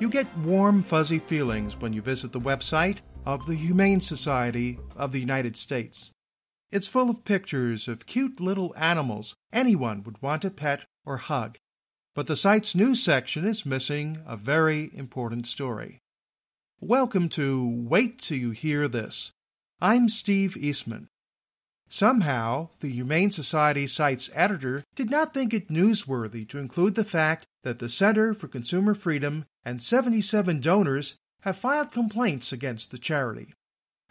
You get warm, fuzzy feelings when you visit the website of the Humane Society of the United States. It's full of pictures of cute little animals anyone would want to pet or hug. But the site's news section is missing a very important story. Welcome to Wait Till You Hear This. I'm Steve Eastman. Somehow, the Humane Society site's editor did not think it newsworthy to include the fact that the Center for Consumer Freedom and 77 donors have filed complaints against the charity.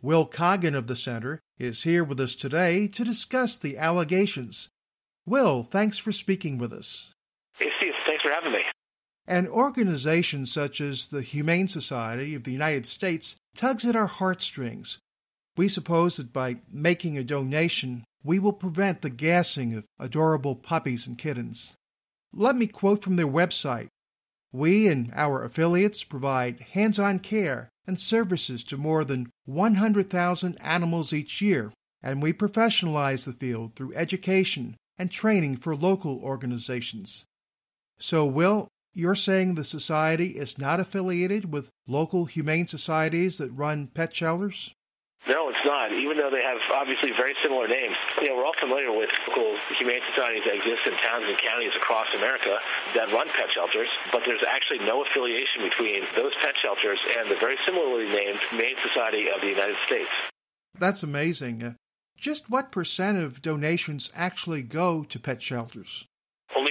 Will Coggin of the Center is here with us today to discuss the allegations. Will, thanks for speaking with us. Hey, Steve, thanks for having me. An organization such as the Humane Society of the United States tugs at our heartstrings we suppose that by making a donation, we will prevent the gassing of adorable puppies and kittens. Let me quote from their website We and our affiliates provide hands on care and services to more than 100,000 animals each year, and we professionalize the field through education and training for local organizations. So, Will, you're saying the society is not affiliated with local humane societies that run pet shelters? No, it's not. Even though they have obviously very similar names, you know, we're all familiar with local humane societies that exist in towns and counties across America that run pet shelters, but there's actually no affiliation between those pet shelters and the very similarly named Humane Society of the United States. That's amazing. Uh, just what percent of donations actually go to pet shelters?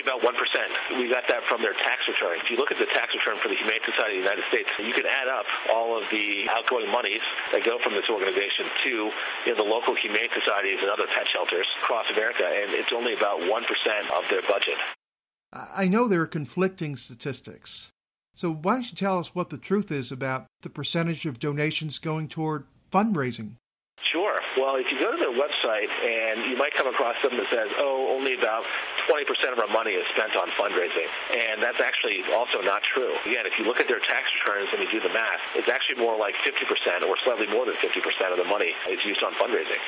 About 1%. We got that from their tax return. If you look at the tax return for the Humane Society of the United States, you can add up all of the outgoing monies that go from this organization to you know, the local humane societies and other pet shelters across America, and it's only about 1% of their budget. I know there are conflicting statistics. So why don't you tell us what the truth is about the percentage of donations going toward fundraising? Well, if you go to their website and you might come across something that says, oh, only about 20% of our money is spent on fundraising. And that's actually also not true. Again, if you look at their tax returns and you do the math, it's actually more like 50% or slightly more than 50% of the money is used on fundraising.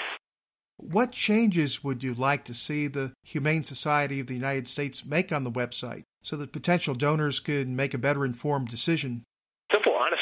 What changes would you like to see the Humane Society of the United States make on the website so that potential donors could make a better informed decision?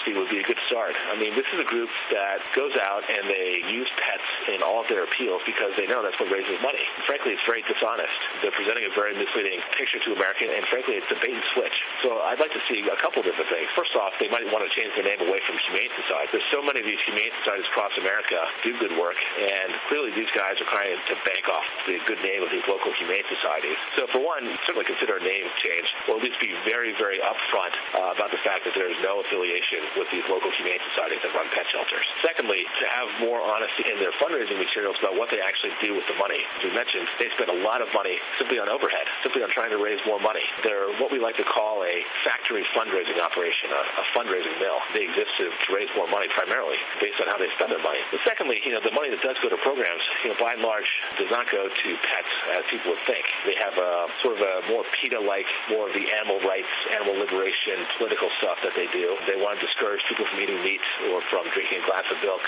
Would be a good start. I mean, this is a group that goes out and they use pets in all of their appeals because they know that's what raises money. Frankly, it's very dishonest. They're presenting a very misleading picture to Americans, and frankly, it's a bait and switch. So I'd like to see a couple of different things. First off, they might want to change their name away from Humane Society. There's so many of these humane societies across America do good work, and clearly these guys are trying to bank off the good name of these local humane societies. So for one, certainly consider a name change, or at least be very, very upfront uh, about the fact that there is no affiliation with these local humane societies that run pet shelters. Secondly, to have more honesty in their fundraising materials about what they actually do with the money. As we mentioned, they spend a lot of money simply on overhead, simply on trying to raise more money. They're what we like to call a factory fundraising operation, a, a fundraising mill. They exist to, to raise more money primarily based on how they spend their money. But secondly, you know, the money that does go to programs, you know, by and large, does not go to pets as people would think. They have a sort of a more PETA-like, more of the animal rights, animal liberation, political stuff that they do they want to discourage people from eating meat or from drinking a glass of milk.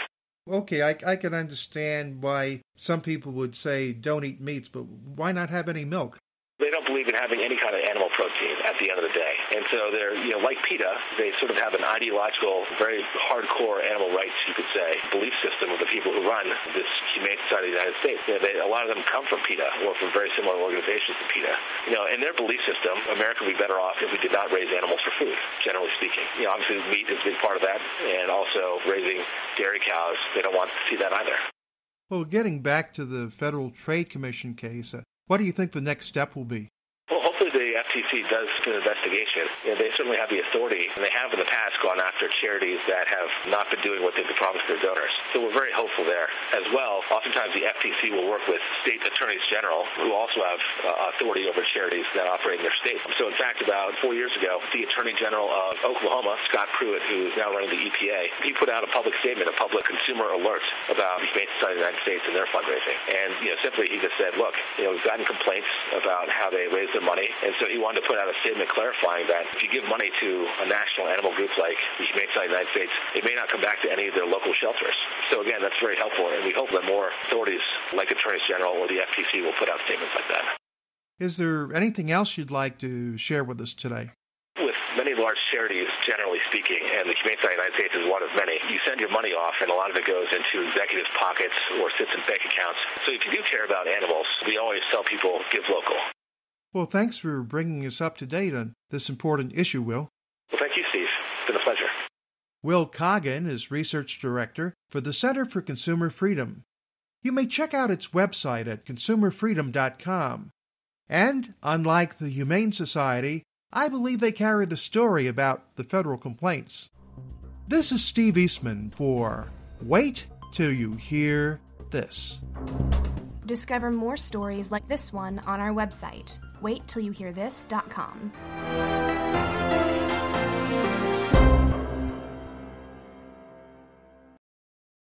Okay, I, I can understand why some people would say don't eat meats, but why not have any milk? Believe in having any kind of animal protein at the end of the day. And so they're, you know, like PETA, they sort of have an ideological, very hardcore animal rights, you could say, belief system of the people who run this Humane Society of the United States. You know, they, a lot of them come from PETA or from very similar organizations to PETA. You know, in their belief system, America would be better off if we did not raise animals for food, generally speaking. You know, obviously meat is a big part of that, and also raising dairy cows, they don't want to see that either. Well, getting back to the Federal Trade Commission case, uh, what do you think the next step will be? Oh, FTC does an investigation, you know, they certainly have the authority, and they have in the past gone after charities that have not been doing what they've promised their donors. So we're very hopeful there. As well, oftentimes the FTC will work with state attorneys general who also have uh, authority over charities that operate in their state. So in fact, about four years ago, the Attorney General of Oklahoma, Scott Pruitt, who is now running the EPA, he put out a public statement, a public consumer alert about the Humane Society of the United States and their fundraising. And you know, simply he just said, look, you know, we've gotten complaints about how they raise their money, and so he wanted to put out a statement clarifying that if you give money to a national animal group like the Humane Society of the United States, it may not come back to any of their local shelters. So again, that's very helpful, and we hope that more authorities like Attorneys General or the FTC will put out statements like that. Is there anything else you'd like to share with us today? With many large charities, generally speaking, and the Humane Society of the United States is one of many. You send your money off, and a lot of it goes into executives' pockets or sits in bank accounts. So if you do care about animals, we always tell people give local. Well, thanks for bringing us up to date on this important issue, Will. Well, thank you, Steve. It's been a pleasure. Will Coggin is Research Director for the Center for Consumer Freedom. You may check out its website at consumerfreedom.com. And, unlike the Humane Society, I believe they carry the story about the federal complaints. This is Steve Eastman for Wait Till You Hear This. Discover more stories like this one on our website, waittilyouhearthis.com.